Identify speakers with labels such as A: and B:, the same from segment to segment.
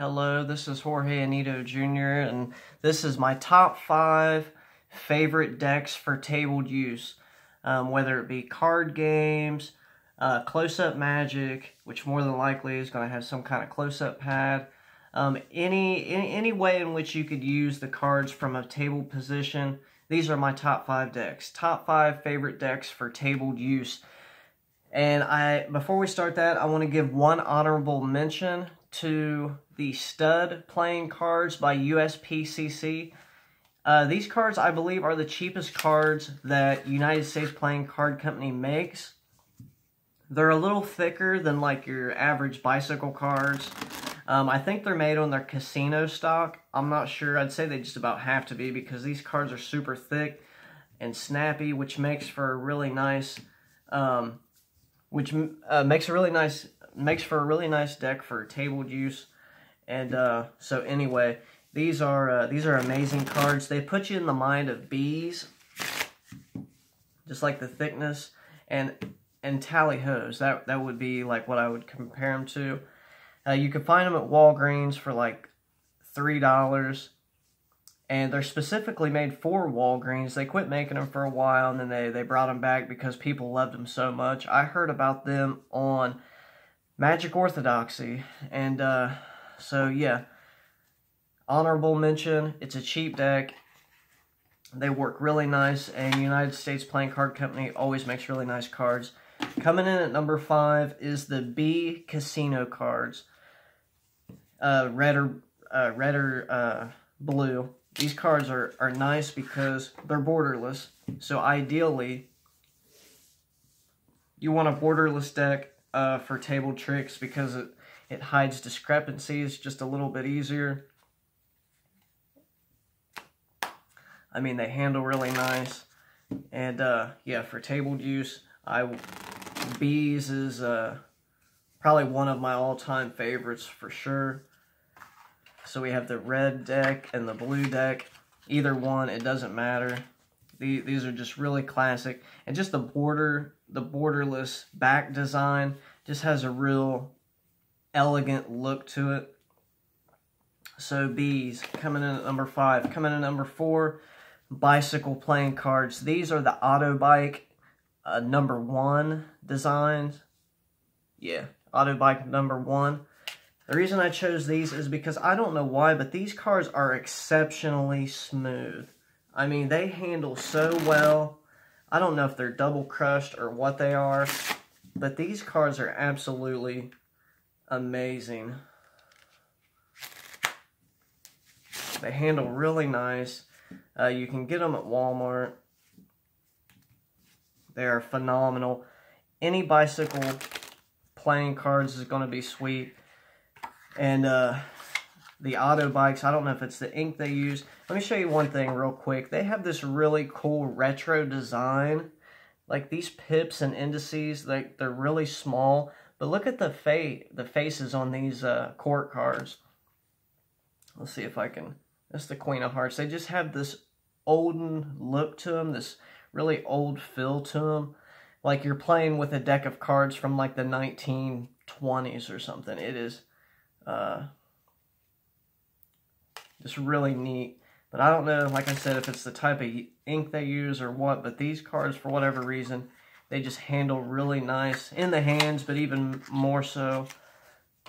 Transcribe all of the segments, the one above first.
A: Hello, this is Jorge Anito Jr. and this is my top five favorite decks for tabled use. Um, whether it be card games, uh, close-up magic, which more than likely is going to have some kind of close-up pad. Um, any, any, any way in which you could use the cards from a table position. These are my top five decks. Top five favorite decks for tabled use. And I before we start that, I want to give one honorable mention to the stud playing cards by USPCC. Uh, these cards, I believe, are the cheapest cards that United States Playing Card Company makes. They're a little thicker than like your average bicycle cards. Um, I think they're made on their casino stock. I'm not sure. I'd say they just about have to be because these cards are super thick and snappy, which makes for a really nice, um, which uh, makes a really nice makes for a really nice deck for table use. And uh, so anyway, these are uh, these are amazing cards. They put you in the mind of bees, just like the thickness and and tally hos. That that would be like what I would compare them to. Uh, you can find them at Walgreens for like three dollars, and they're specifically made for Walgreens. They quit making them for a while, and then they they brought them back because people loved them so much. I heard about them on Magic Orthodoxy. And uh, so, yeah, honorable mention. It's a cheap deck. They work really nice, and United States Playing Card Company always makes really nice cards. Coming in at number five is the Bee Casino cards. Uh, red or, uh, red or uh, blue. These cards are, are nice because they're borderless. So ideally, you want a borderless deck uh, for table tricks because it, it hides discrepancies just a little bit easier. I mean, they handle really nice. And, uh, yeah, for table use, I, Bees is, uh, probably one of my all-time favorites for sure. So we have the red deck and the blue deck. Either one, it doesn't matter. these are just really classic. And just the border the borderless back design just has a real elegant look to it. So bees coming in at number five. Coming in number four, bicycle playing cards. These are the Autobike uh, number one designs. Yeah, Autobike number one. The reason I chose these is because I don't know why, but these cards are exceptionally smooth. I mean, they handle so well. I don't know if they're double crushed or what they are, but these cards are absolutely amazing. They handle really nice. Uh, you can get them at Walmart. They are phenomenal. Any bicycle playing cards is going to be sweet. And uh, the Autobikes, I don't know if it's the ink they use. Let me show you one thing real quick. They have this really cool retro design. Like these pips and indices, they, they're really small. But look at the fa the faces on these uh, court cards. Let's see if I can... That's the Queen of Hearts. They just have this olden look to them, this really old feel to them. Like you're playing with a deck of cards from like the 1920s or something. It is... Uh, just really neat. But I don't know, like I said, if it's the type of ink they use or what, but these cards, for whatever reason, they just handle really nice in the hands, but even more so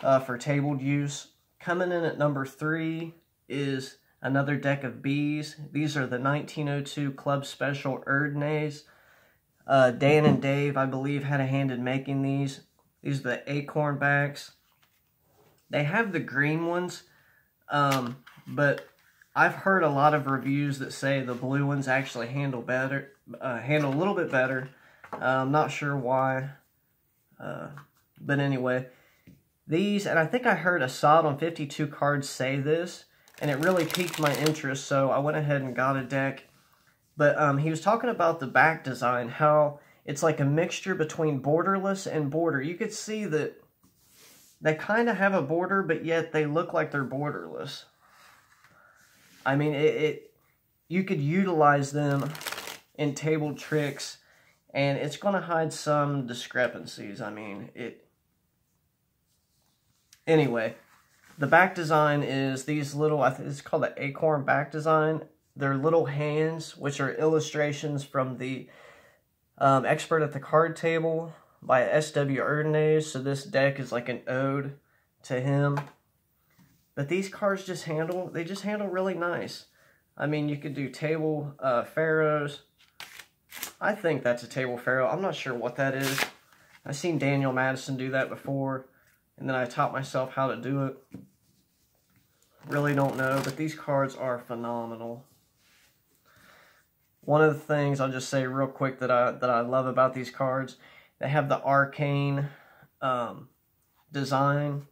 A: uh, for tabled use. Coming in at number three is another deck of bees. These are the 1902 Club Special Erdnase. Uh, Dan and Dave, I believe, had a hand in making these. These are the acorn backs. They have the green ones, um, but I've heard a lot of reviews that say the blue ones actually handle better, uh, handle a little bit better. Uh, I'm not sure why, uh, but anyway, these, and I think I heard Assad on 52Kards say this, and it really piqued my interest, so I went ahead and got a deck. But um, he was talking about the back design, how it's like a mixture between borderless and border. You could see that they kind of have a border, but yet they look like they're borderless. I mean, it, it you could utilize them in table tricks, and it's going to hide some discrepancies. I mean, it. Anyway, the back design is these little, I think it's called the acorn back design. They're little hands, which are illustrations from the um, Expert at the Card Table by S.W. Erdnase. So this deck is like an ode to him. But these cards just handle, they just handle really nice. I mean, you could do table uh, faros. I think that's a table faro. I'm not sure what that is. I've seen Daniel Madison do that before. And then I taught myself how to do it. Really don't know, but these cards are phenomenal. One of the things I'll just say real quick that I that I love about these cards, they have the arcane um, design,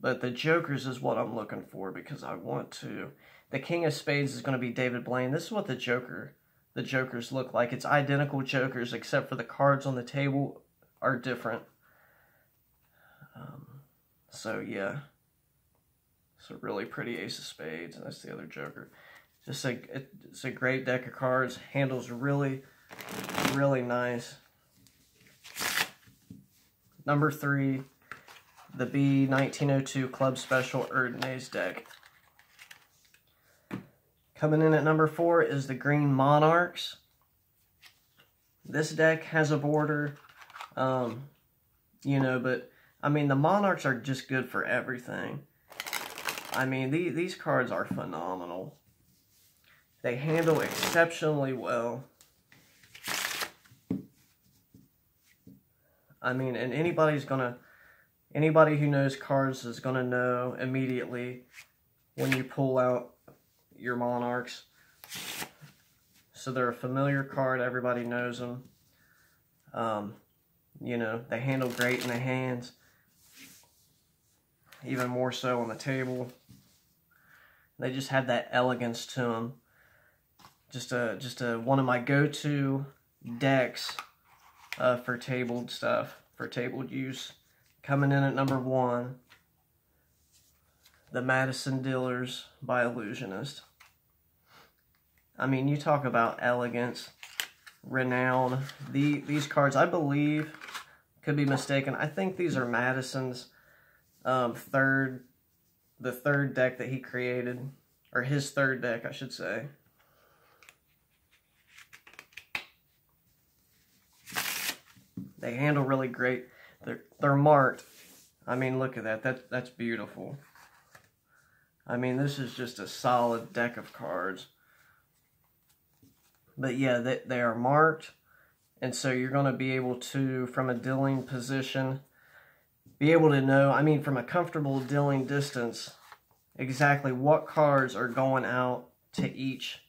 A: but the Jokers is what I'm looking for because I want to. The King of Spades is going to be David Blaine. This is what the Joker, the Jokers look like. It's identical Jokers except for the cards on the table are different. Um, so yeah. It's a really pretty ace of spades. That's the other joker. Just a, it's a great deck of cards. Handles really, really nice. Number three, the Bee 1902 Club Special Erdnase deck. Coming in at number four is the Green Monarchs. This deck has a border, um, you know, but I mean, the Monarchs are just good for everything. I mean, the, these cards are phenomenal. They handle exceptionally well. I mean, and anybody's gonna, anybody who knows cards is gonna know immediately when you pull out your Monarchs. So they're a familiar card, everybody knows them. Um, you know, they handle great in the hands. Even more so on the table. They just have that elegance to them. Just a just a one of my go-to decks uh, for tabled stuff, for tabled use. Coming in at number one, the Madison Dealers by Ellusionist. I mean, you talk about elegance, renown. The these cards, I believe, could be mistaken. I think these are Madison's um, third the third deck that he created, or his third deck, I should say. They handle really great. They're they're marked. I mean, look at that. That that's beautiful. I mean, this is just a solid deck of cards. But yeah, they, they are marked. And so you're going to be able to, from a dealing position, be able to know, I mean, from a comfortable dealing distance, exactly what cards are going out to each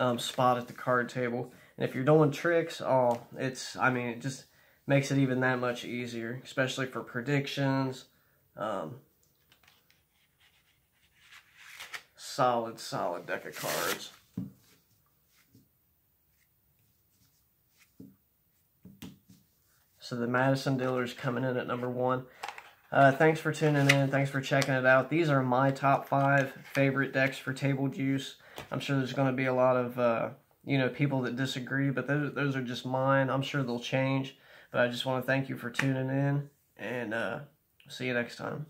A: um, spot at the card table. And if you're doing tricks, oh, it's, I mean, it just makes it even that much easier, especially for predictions. Um, solid, solid deck of cards. So the Madison Dealers coming in at number one. Uh, thanks for tuning in. Thanks for checking it out. These are my top five favorite decks for table juice. I'm sure there's going to be a lot of, uh, you know, people that disagree, but those, those are just mine. I'm sure they'll change. But I just want to thank you for tuning in, and uh, see you next time.